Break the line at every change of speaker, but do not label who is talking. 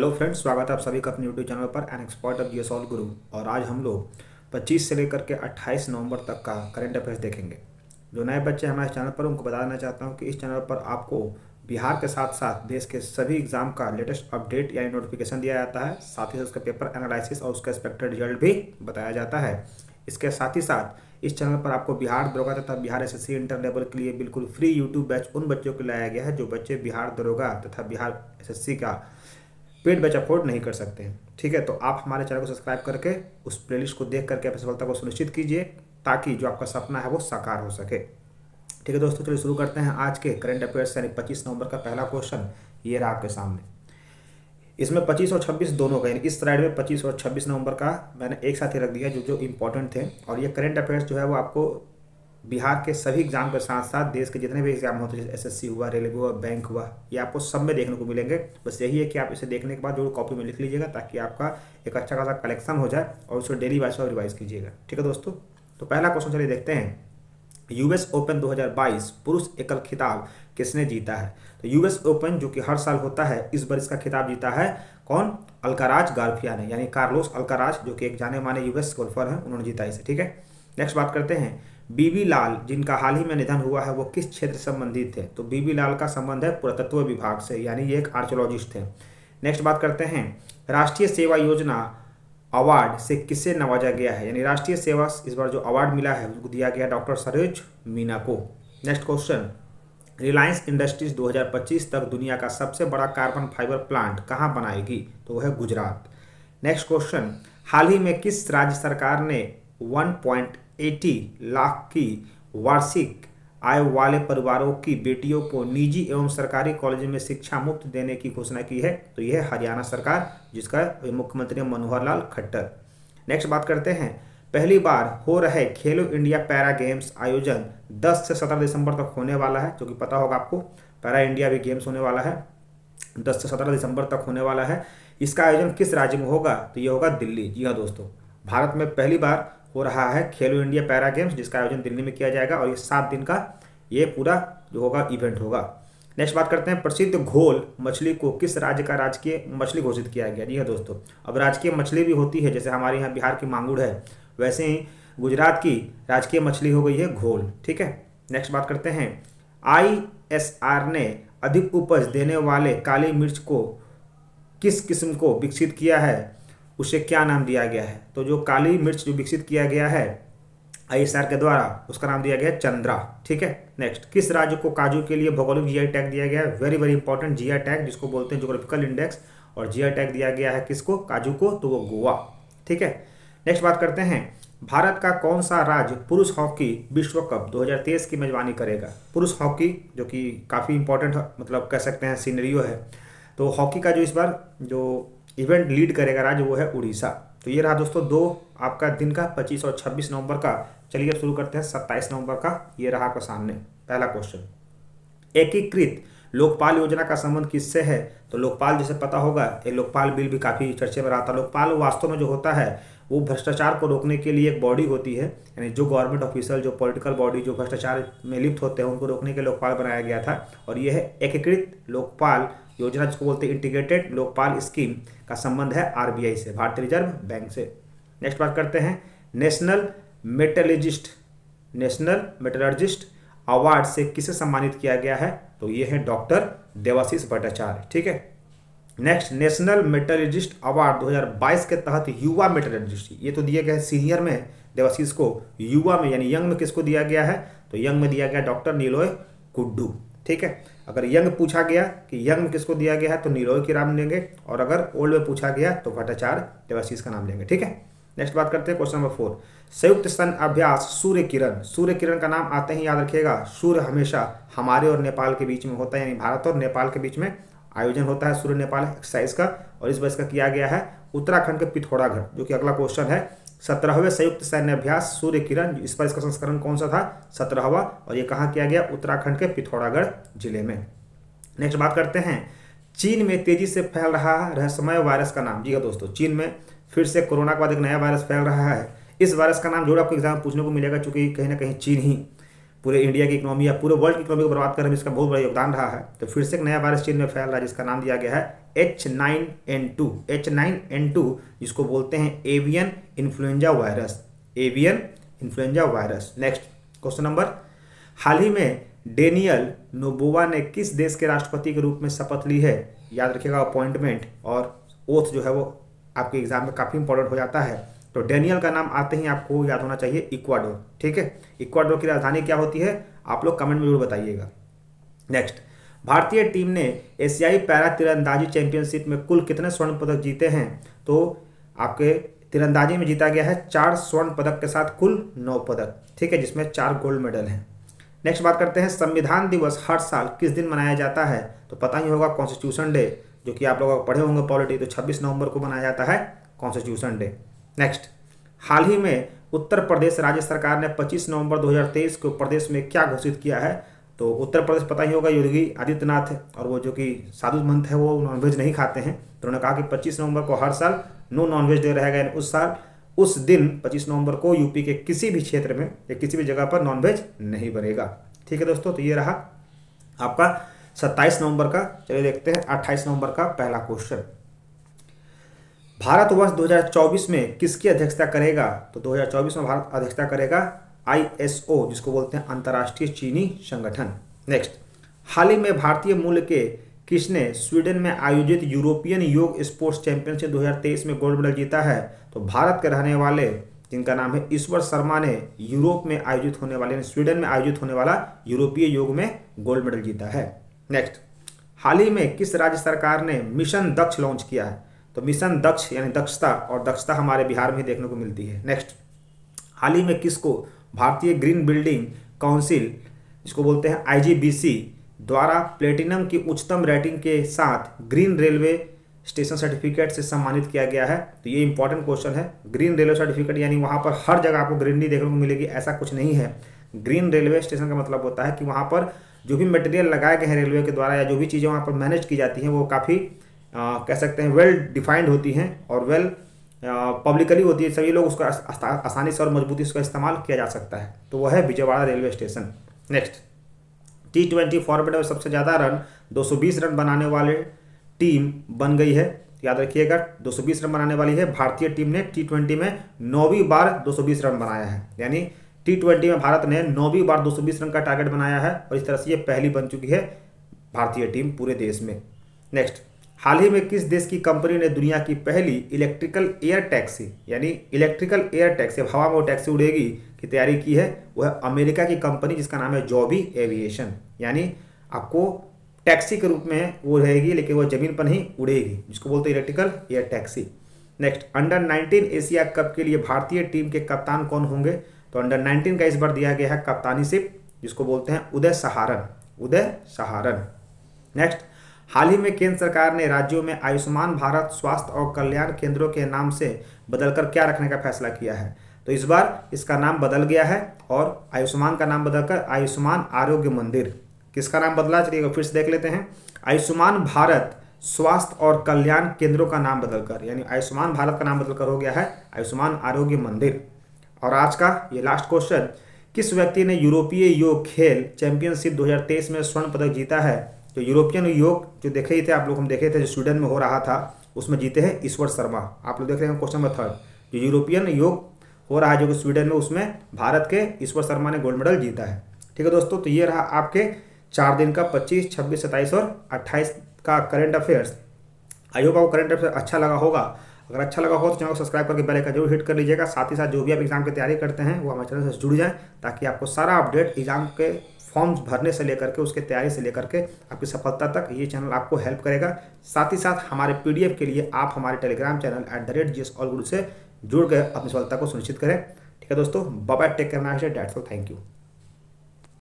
Hello friends, स्वागत है आप सभी का अपने यूट्यूब चैनल पर an expert of GS all guru और आज हम लोग 25 से लेकर के 28 नवंबर तक का करंट अफेयर्स देखेंगे। जो नए बच्चे हमारे चैनल पर, उनको बता देना चाहता हूँ कि इस चैनल पर आपको बिहार के साथ साथ देश के सभी एग्ज़ाम का लेटेस्ट अपडेट यानी नोटिफिकेशन दिया जाता है। साथ ही साथ उसका पेपर एनालिसिस और उसका एक्सपेक्टेड रिज़ल्ट भी बताया जाता है। इसके साथ ही साथ इस चैनल पर आपको बिहार दरोगा तथा Bihar S S inter level के लिए बिल्कुल फ्री यूट्यूब बैच उन बच्चों को लाया गया है, जो बच्चे बिहार दरोगा तथा बिहार एसएससी का पेड बैच अफोर्ड नहीं कर सकते हैं। ठीक है? तो आप हमारे चैनल को सब्सक्राइब करके उस प्लेलिस्ट को देख करके अपनी सफलता को सुनिश्चित कीजिए, ताकि जो आपका सपना है वो साकार हो सके। ठीक है दोस्तों, चलिए शुरू करते हैं आज के करंट अफेयर्स यानी पच्चीस नवंबर का पहला क्वेश्चन ये रहा आपके सामने। इसमें 25 और 26 दोनों का, यानी इस स्लाइड में 25 और 26 नवंबर का मैंने एक साथ ही रख दिया, जो जो इंपॉर्टेंट थे। और ये करंट अफेयर्स जो है वो आपको बिहार के सभी एग्ज़ाम के साथ साथ देश के जितने भी एग्ज़ाम होते हैं, जैसे एसएससी हुआ रेलवे हुआ बैंक हुआ, ये आपको सब में देखने को मिलेंगे। बस यही है कि आप इसे देखने के बाद जो कॉपी में लिख लीजिएगा ताकि आपका एक अच्छा खासा कलेक्शन हो जाए और उसे डेली वाइज रिवाइज कीजिएगा। ठीक है दोस्तों? तो पहला क्वेश्चन चलिए देखते हैं। यूएस ओपन 2022 पुरुष एकल खिताब किसने जीता है? तो यूएस ओपन जो कि हर साल होता है, इस बार इसका खिताब जीता है कौन? अलकाराज गार्फिया ने, यानी कार्लोस अल्काराज, जो कि एक जाने माने यूएस गोल्फर हैं, उन्होंने जीता इसे। ठीक है? नेक्स्ट बात करते हैं। बीबी लाल जिनका हाल ही में निधन हुआ है, वो किस क्षेत्र से संबंधित थे तो बीबी लाल का संबंध है पुरातत्व विभाग से, यानी ये एक आर्चोलॉजिस्ट थे नेक्स्ट बात करते हैं। राष्ट्रीय सेवा योजना अवार्ड से किसे नवाजा गया है? यानी राष्ट्रीय सेवा इस बार जो अवार्ड मिला है, उसको दिया गया डॉक्टर सरोज मीना को। नेक्स्ट क्वेश्चन रिलायंस इंडस्ट्रीज़ 2025 तक दुनिया का सबसे बड़ा कार्बन फाइबर प्लांट कहाँ बनाएगी? तो वह है गुजरात। नेक्स्ट क्वेश्चन हाल ही में किस राज्य सरकार ने 1.80 लाख की वार्षिक आय वाले परिवारों की बेटियों को निजी एवं सरकारी कॉलेज में शिक्षा मुफ़्त देने की घोषणा की है। तो यह हरियाणा सरकार, जिसका मुख्यमंत्री मनोहर लाल खट्टर। नेक्स्ट बात करते हैं। पहली बार हो रहे खेलो इंडिया पैरा गेम्स आयोजन 10 से 17 दिसंबर तक होने वाला है, जो कि पता होगा आपको। पैरा इंडिया भी गेम्स होने वाला है। 10 से 17 दिसंबर तक होने वाला है। इसका आयोजन किस राज्य में होगा? तो ये होगा दिल्ली। जी हाँ दोस्तों, भारत में पहली बार हो रहा है खेलो इंडिया पैरा गेम्स, जिसका आयोजन दिल्ली में किया जाएगा और ये सात दिन का ये पूरा जो होगा इवेंट होगा। नेक्स्ट बात करते हैं, प्रसिद्ध घोल मछली को किस राज्य का राजकीय मछली घोषित किया गया? जी हाँ दोस्तों, अब राजकीय मछली भी होती है, जैसे हमारे यहाँ बिहार की मांगुड़ है, वैसे ही गुजरात की राजकीय मछली हो गई है घोल, ठीक है? नेक्स्ट बात करते हैं आईएसआर ने अधिक उपज देने वाले काली मिर्च को किस किस्म को विकसित किया है? उसे क्या नाम दिया गया है? तो जो काली मिर्च जो विकसित किया गया है, आईएसआर के द्वारा, उसका नाम दिया गया चंद्रा, ठीक है? नेक्स्ट किस राज्य को काजू के लिए भौगोलिक जीआई टैग दिया गया है? Very very important GI tag जिसको बोलते हैं जोग्राफिकल इंडेक्स और जीआई टैग दिया गया है किसको? काजू को तो वो गोवा, ठीक है? नेक्स्ट बात करते हैं, भारत का कौन सा राज्य पुरुष हॉकी विश्व कप 2023 की मेजबानी करेगा? पुरुष हॉकी, जो कि काफ़ी इंपॉर्टेंट मतलब कह सकते हैं सीनरियो है। तो हॉकी का जो इस बार जो इवेंट लीड करेगा राज्य, वो है उड़ीसा। तो ये रहा दोस्तों दो आपका दिन का 25 और 26 नवंबर का। चलिए शुरू करते हैं 27 नवंबर का, ये रहा आपका सामने, पहला क्वेश्चन एकीकृत लोकपाल योजना का संबंध किससे है? तो लोकपाल, जैसे पता होगा, ये लोकपाल बिल भी काफ़ी चर्चे में रहा था। लोकपाल वास्तव में जो होता है, वो भ्रष्टाचार को रोकने के लिए एक बॉडी होती है, यानी जो गवर्नमेंट ऑफिसर जो पॉलिटिकल बॉडी जो भ्रष्टाचार में लिप्त होते हैं, उनको रोकने के लोकपाल बनाया गया था। और यह है एकीकृत लोकपाल योजना जिसको बोलते हैं इंटीग्रेटेड लोकपाल स्कीम का संबंध है आरबीआई से, भारतीय रिज़र्व बैंक से। नेक्स्ट बात करते हैं national metallurgist national metallurgist award से किसे सम्मानित किया गया है? तो ये है डॉक्टर देवाशीष भट्टाचार्य, ठीक है? नेक्स्ट नेशनल मेटलर्जिस्ट अवार्ड 2022 के तहत युवा मेटलर्जिस्ट ये तो गया है सीनियर में, देवाशीष को युवा में, यानी यंग में किसको दिया गया है? तो यंग में दिया गया डॉक्टर नीलोय कुड्डू, ठीक है? अगर यंग पूछा गया कि यंग में किसको दिया गया है तो नीलोय के नाम लेंगे, और अगर ओल्ड में पूछा गया तो भट्टाचार्य देवाशीष का नाम लेंगे, ठीक है? नेक्स्ट बात करते हैं क्वेश्चन नंबर फोर संयुक्त स्तन अभ्यास, सूर्य किरण. सूर्य किरण का नाम आते ही याद रखिएगा, सूर्य हमेशा हमारे और नेपाल के बीच में होता है, यानी भारत और नेपाल के बीच में आयोजन होता है, सूर्य नेपाल एक्सरसाइज का, और इस वर्ष का किया गया है उत्तराखंड के पिथौरागढ़, जो कि अगला क्वेश्चन है। सत्रहवें संयुक्त सैन्य अभ्यास सूर्य किरण इस पर इसका संस्करण कौन सा था? सत्रहवा, और ये कहाँ किया गया? उत्तराखंड के पिथौरागढ़ ज़िले में। नेक्स्ट बात करते हैं। चीन में तेज़ी से फैल रहा रहस्यमय वायरस का नाम। जी हाँ दोस्तों, चीन में फिर से कोरोना के बाद एक नया वायरस फैल रहा है। इस वायरस का नाम जो आपको एग्ज़ाम पूछने को मिलेगा, चूँकि कहीं ना कहीं चीन ही पूरे इंडिया की इकोनॉमी या पूरे वर्ल्ड की इकोनॉमी को बर्बाद करने में इसका बहुत बड़ा योगदान रहा है। तो फिर से एक नया वायरस चीन में फैल रहा है, जिसका नाम दिया गया है H nine N two H nine N two जिसको बोलते हैं avian influenza virus avian influenza virus next question number हाल ही में डेनियल नोबोवा ने किस देश के राष्ट्रपति के रूप में शपथ ली है? याद रखिएगा अपॉइंटमेंट और ओथ जो है वो आपके एग्ज़ाम में काफ़ी इंपॉर्टेंट हो जाता है। तो डेनियल का नाम आते ही आपको याद होना चाहिए इक्वाडोर, ठीक है? इक्वाडोर की राजधानी क्या होती है? आप लोग कमेंट में ज़रूर बताइएगा। नेक्स्ट, भारतीय टीम ने एशियाई पैरा तीरंदाजी चैंपियनशिप में कुल कितने स्वर्ण पदक जीते हैं? तो आपके तीरंदाजी में जीता गया है चार स्वर्ण पदक के साथ कुल नौ पदक, ठीक है? जिसमें चार गोल्ड मेडल हैं। नेक्स्ट बात करते हैं, संविधान दिवस हर साल किस दिन मनाया जाता है? तो पता ही होगा, कॉन्स्टिट्यूशन डे, जो कि आप लोग पढ़े होंगे पॉलिटी तो 26 नवंबर को मनाया जाता है कॉन्स्टिट्यूशन डे। नेक्स्ट हाल ही में उत्तर प्रदेश राज्य सरकार ने 25 नवंबर 2023 को प्रदेश में क्या घोषित किया है? तो उत्तर प्रदेश पता ही होगा, योगी आदित्यनाथ और वो जो कि साधु मंथ है, वो नॉनवेज नहीं खाते हैं। तो उन्होंने कहा कि 25 नवंबर को हर साल नो नॉनवेज डे रहेगा उस साल, उस दिन 25 नवंबर को यूपी के किसी भी क्षेत्र में या किसी भी जगह पर नॉनवेज नहीं बनेगा। ठीक है दोस्तों तो ये रहा आपका 27 नवंबर का, चलिए देखते हैं 28 नवंबर का पहला क्वेश्चन भारत वर्ष 2024 में किसकी अध्यक्षता करेगा? तो 2024 में भारत अध्यक्षता करेगा आईएसओ जिसको बोलते हैं अंतर्राष्ट्रीय चीनी संगठन। नेक्स्ट हाल ही में भारतीय मूल के किसने स्वीडन में आयोजित यूरोपियन योग स्पोर्ट्स चैंपियनशिप 2023 में गोल्ड मेडल जीता है? तो भारत के रहने वाले, जिनका नाम है ईश्वर शर्मा ने यूरोप में आयोजित होने वाले स्वीडन में आयोजित होने वाला यूरोपीय योग में गोल्ड मेडल जीता है। नेक्स्ट हाल ही में किस राज्य सरकार ने मिशन दक्ष लॉन्च किया है? तो मिशन दक्ष, यानी दक्षता, और दक्षता हमारे बिहार में देखने को मिलती है। नेक्स्ट हाल ही में किसको भारतीय ग्रीन बिल्डिंग काउंसिल, जिसको बोलते हैं आईजीबीसी द्वारा प्लेटिनम की उच्चतम रेटिंग के साथ ग्रीन रेलवे स्टेशन सर्टिफिकेट से सम्मानित किया गया है। तो ये इंपॉर्टेंट क्वेश्चन है। ग्रीन रेलवे सर्टिफिकेट यानी वहाँ पर हर जगह आपको ग्रीनरी देखने को मिलेगी, ऐसा कुछ नहीं है। ग्रीन रेलवे स्टेशन का मतलब होता है कि वहाँ पर जो भी मटेरियल लगाए गए हैं रेलवे के द्वारा या जो भी चीज़ें वहाँ पर मैनेज की जाती हैं, वो काफ़ी कह सकते हैं वेल डिफाइंड होती हैं और वेल पब्लिकली होती है। सभी लोग उसका आसानी से और मजबूती से उसका इस्तेमाल किया जा सकता है। तो वह है Vijayawada railway station. Next T twenty format में सबसे ज़्यादा रन 220 रन बनाने वाले टीम बन गई है। याद रखिएगा 220 रन बनाने वाली है। भारतीय टीम ने टी ट्वेंटी में नौवीं बार 220 रन बनाया है। यानी टी ट्वेंटी में भारत ने नौवीं बार 220 रन का टारगेट बनाया है और इस तरह से ये पहली बन चुकी है भारतीय टीम पूरे देश में। नेक्स्ट हाल ही में किस देश की कंपनी ने दुनिया की पहली इलेक्ट्रिकल एयर टैक्सी, यानी इलेक्ट्रिकल एयर टैक्सी, हवा में वो टैक्सी उड़ेगी की तैयारी की है? वह अमेरिका की कंपनी जिसका नाम है जॉबी एविएशन। यानी आपको टैक्सी के रूप में वो रहेगी, लेकिन वो ज़मीन पर नहीं उड़ेगी, जिसको बोलते हैं electrical air taxi. Next, under 19 Asia cup के लिए भारतीय टीम के कप्तान कौन होंगे? तो अंडर 19 का इस बार दिया गया है कप्तानी सिप, जिसको बोलते हैं उदय सहारन। उदय सहारन। नेक्स्ट हाल ही में केंद्र सरकार ने राज्यों में आयुष्मान भारत, स्वास्थ्य और कल्याण केंद्रों के नाम से बदलकर क्या रखने का फैसला किया है? तो इस बार इसका नाम बदल गया है और आयुष्मान का नाम बदलकर आयुष्मान आरोग्य मंदिर। किसका नाम बदला? चलिए फिर से देख लेते हैं। आयुष्मान भारत, स्वास्थ्य और कल्याण केंद्रों का नाम बदलकर, यानी आयुष्मान भारत का नाम बदलकर हो गया है आयुष्मान आरोग्य मंदिर। और आज का ये लास्ट क्वेश्चन किस व्यक्ति ने यूरोपीय योग खेल चैंपियनशिप 2023 में स्वर्ण पदक जीता है? जो यूरोपियन योग जो देखे थे, आप लोग हम देखे थे, जो स्वीडन में हो रहा था, उसमें जीते हैं ईश्वर शर्मा। आप लोग देख रहे हैं क्वेश्चन नंबर थर्ड जो यूरोपियन योग हो रहा है, जो कि स्वीडन में, उसमें भारत के ईश्वर शर्मा ने गोल्ड मेडल जीता है। ठीक है दोस्तों तो ये रहा आपके चार दिन का पच्चीस, छब्बीस, सत्ताईस और अट्ठाईस का करंट अफेयर्स आई होप आपको करंट अफेयर अच्छा लगा होगा। अगर अच्छा लगा हो तो चैनल को सब्सक्राइब करके बेल आइकन ज़रूर हिट कर लीजिएगा। साथ ही साथ जो भी आप एग्ज़ाम की तैयारी करते हैं, वो हमारे चैनल से जुड़ जाए, ताकि आपको सारा अपडेट एग्ज़ाम के फॉर्म्स भरने से लेकर के, उसके तैयारी से लेकर के आपकी सफलता तक ये चैनल आपको हेल्प करेगा। साथ ही साथ हमारे पीडीएफ के लिए आप हमारे Telegram channel at the rate G S all guru से जुड़ गए अपनी सफलता को सुनिश्चित करें। ठीक है दोस्तों बाबा टेक करना है डेट्स थैंक यू